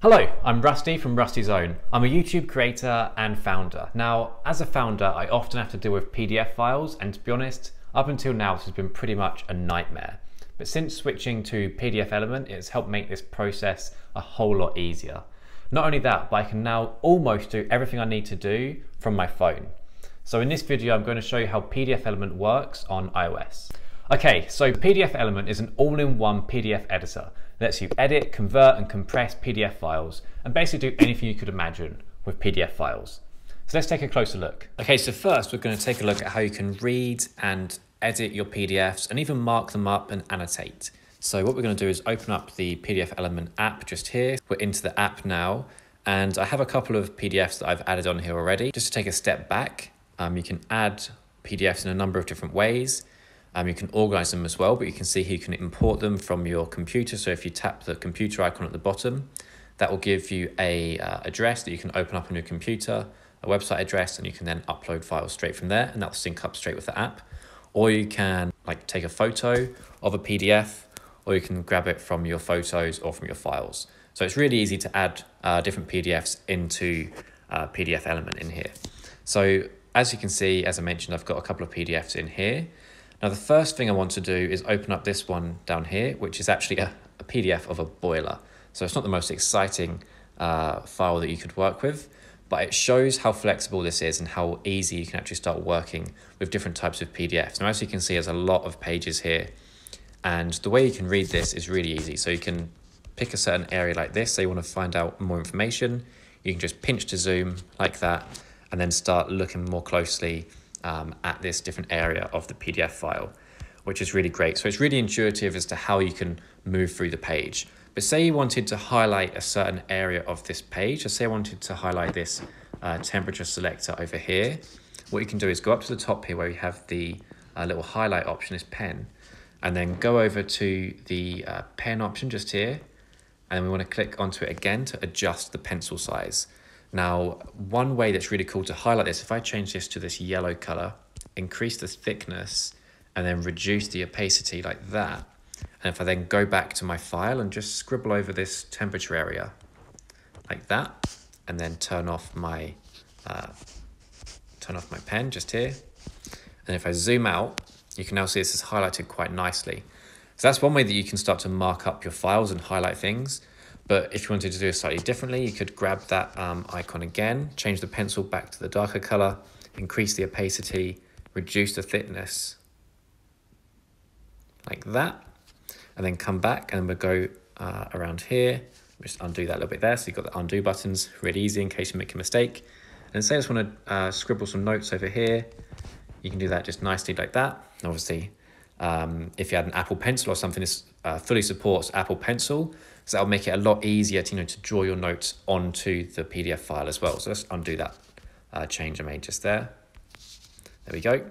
Hello, I'm Rusty from Rusty Zone. I'm a YouTube creator and founder. Now, as a founder, I often have to deal with PDF files, and to be honest, up until now, this has been pretty much a nightmare. But since switching to PDFelement, it's helped make this process a whole lot easier. Not only that, but I can now almost do everything I need to do from my phone. So in this video, I'm going to show you how PDFelement works on iOS. Okay, so PDFelement is an all-in-one PDF editor. It lets you edit, convert, and compress PDF files, and basically do anything you could imagine with PDF files. So let's take a closer look. Okay, so first we're going to take a look at how you can read and edit your PDFs and even mark them up and annotate. So what we're going to do is open up the PDFelement app just here. We're into the app now, and I have a couple of PDFs that I've added on here already. Just to take a step back, um, you can add PDFs in a number of different ways. Um, you can organize them as well, but you can see here you can import them from your computer. So if you tap the computer icon at the bottom, that will give you a uh, address that you can open up on your computer, a website address, and you can then upload files straight from there, and that'll sync up straight with the app. Or you can like take a photo of a PDF, or you can grab it from your photos or from your files. So it's really easy to add uh, different PDFs into uh, PDFelement in here. So as you can see, as I mentioned, I've got a couple of PDFs in here. Now the first thing I want to do is open up this one down here, which is actually a, a PDF of a boiler. So it's not the most exciting uh, file that you could work with, but it shows how flexible this is and how easy you can actually start working with different types of PDFs. Now, as you can see, there's a lot of pages here, and the way you can read this is really easy. So you can pick a certain area like this, so you want to find out more information, you can just pinch to zoom like that, and then start looking more closely um, at this different area of the PDF file, which is really great. So it's really intuitive as to how you can move through the page. But say you wanted to highlight a certain area of this page, so say I wanted to highlight this uh, temperature selector over here, what you can do is go up to the top here where you have the uh, little highlight option, is pen, and then go over to the uh, pen option just here, and we want to click onto it again to adjust the pencil size. Now, one way that's really cool to highlight this, if I change this to this yellow color, increase the thickness, and then reduce the opacity like that, and if I then go back to my file and just scribble over this temperature area like that, and then turn off my uh, turn off my pen just here. And if I zoom out, you can now see this is highlighted quite nicely. So that's one way that you can start to mark up your files and highlight things. But if you wanted to do it slightly differently, you could grab that um, icon again, change the pencil back to the darker color, increase the opacity, reduce the thickness, like that, and then come back and we'll go uh, around here, just undo that a little bit there. So you've got the undo buttons, really easy in case you make a mistake. And say I just want to uh, scribble some notes over here, you can do that just nicely like that. Obviously, um, if you had an Apple Pencil or something, this uh, fully supports Apple Pencil. So that'll make it a lot easier to, you know, to draw your notes onto the PDF file as well. So let's undo that uh, change I made just there. There we go.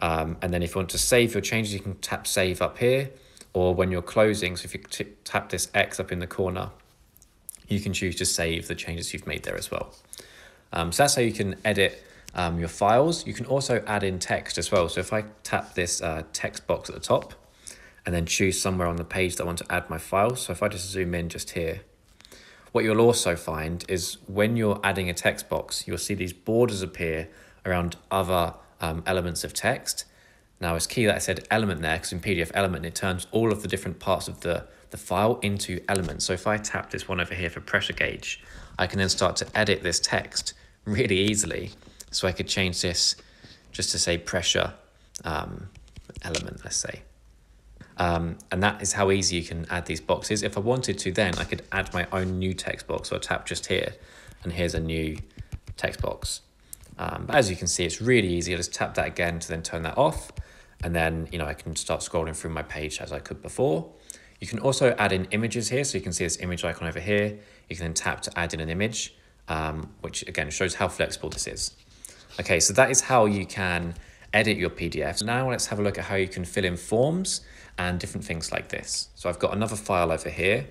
Um, and then if you want to save your changes, you can tap save up here or when you're closing. So if you tap this X up in the corner, you can choose to save the changes you've made there as well. Um, so that's how you can edit um, your files. You can also add in text as well. So if I tap this uh, text box at the top and then choose somewhere on the page that I want to add my file. So if I just zoom in just here, what you'll also find is when you're adding a text box, you'll see these borders appear around other um, elements of text. Now it's key that I said element there because in PDFelement, it turns all of the different parts of the, the file into elements. So if I tap this one over here for pressure gauge, I can then start to edit this text really easily so I could change this just to say pressure um, element, let's say. Um, and that is how easy you can add these boxes. If I wanted to then, I could add my own new text box. So I tap just here, and here's a new text box. Um, but as you can see, it's really easy. I just tap that again to then turn that off. And then, you know, I can start scrolling through my page as I could before. You can also add in images here. So you can see this image icon over here. You can then tap to add in an image, um, which again shows how flexible this is. Okay, so that is how you can edit your PDFs. Now let's have a look at how you can fill in forms and different things like this. So I've got another file over here.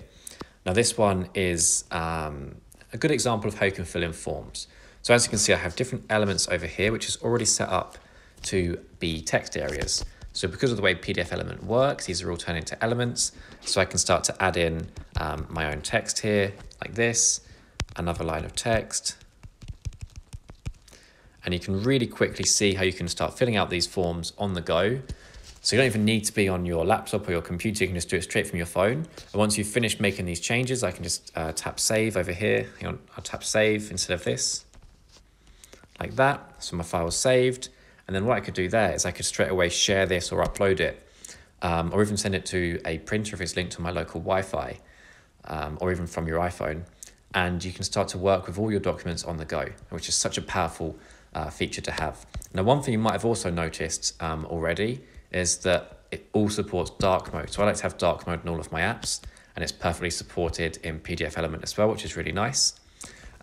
Now this one is um, a good example of how you can fill in forms. So as you can see, I have different elements over here, which is already set up to be text areas. So because of the way PDFelement works, these are all turned into elements. So I can start to add in um, my own text here like this, another line of text. And you can really quickly see how you can start filling out these forms on the go. So you don't even need to be on your laptop or your computer, you can just do it straight from your phone. And once you've finished making these changes, I can just uh, tap save over here. Hang on, I'll tap save instead of this, like that. So my file is saved. And then what I could do there is I could straight away share this or upload it, um, or even send it to a printer if it's linked to my local Wi-Fi, um, or even from your iPhone. And you can start to work with all your documents on the go, which is such a powerful uh, feature to have. Now, one thing you might have also noticed um, already is that it all supports dark mode. So I like to have dark mode in all of my apps, and it's perfectly supported in PDFelement as well, which is really nice.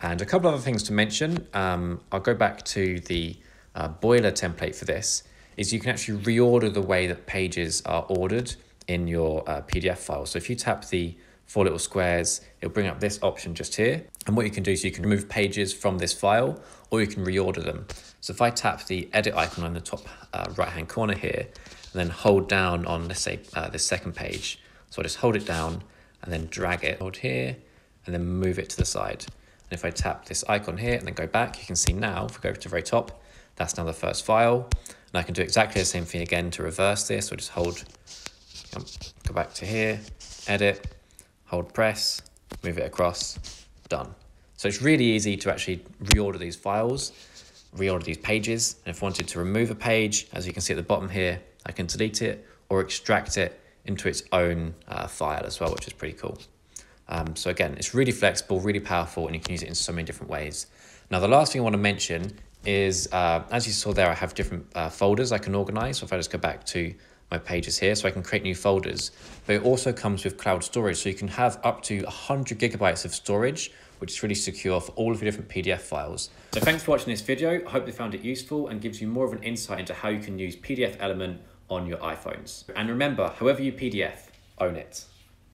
And a couple other things to mention. Um, I'll go back to the uh, boiler template for this is you can actually reorder the way that pages are ordered in your uh, PDF file. So if you tap the four little squares, it'll bring up this option just here. And what you can do is you can remove pages from this file or you can reorder them. So if I tap the edit icon on the top uh, right hand corner here and then hold down on, let's say, uh, this second page. So I'll just hold it down and then drag it, hold here, and then move it to the side. And if I tap this icon here and then go back, you can see now, if we go to the very top, that's now the first file. And I can do exactly the same thing again to reverse this. So just hold, go back to here, edit, hold press, move it across, done. So it's really easy to actually reorder these files, reorder these pages. And if I wanted to remove a page, as you can see at the bottom here, I can delete it or extract it into its own uh, file as well, which is pretty cool. Um, so again, it's really flexible, really powerful, and you can use it in so many different ways. Now, the last thing I want to mention is, uh, as you saw there, I have different uh, folders I can organize. So if I just go back to my pages here, so I can create new folders, but it also comes with cloud storage. So you can have up to 100 gigabytes of storage, which is really secure for all of your different PDF files. So thanks for watching this video. I hope you found it useful and gives you more of an insight into how you can use PDFelement on your iPhones. And remember, however you PDF, own it.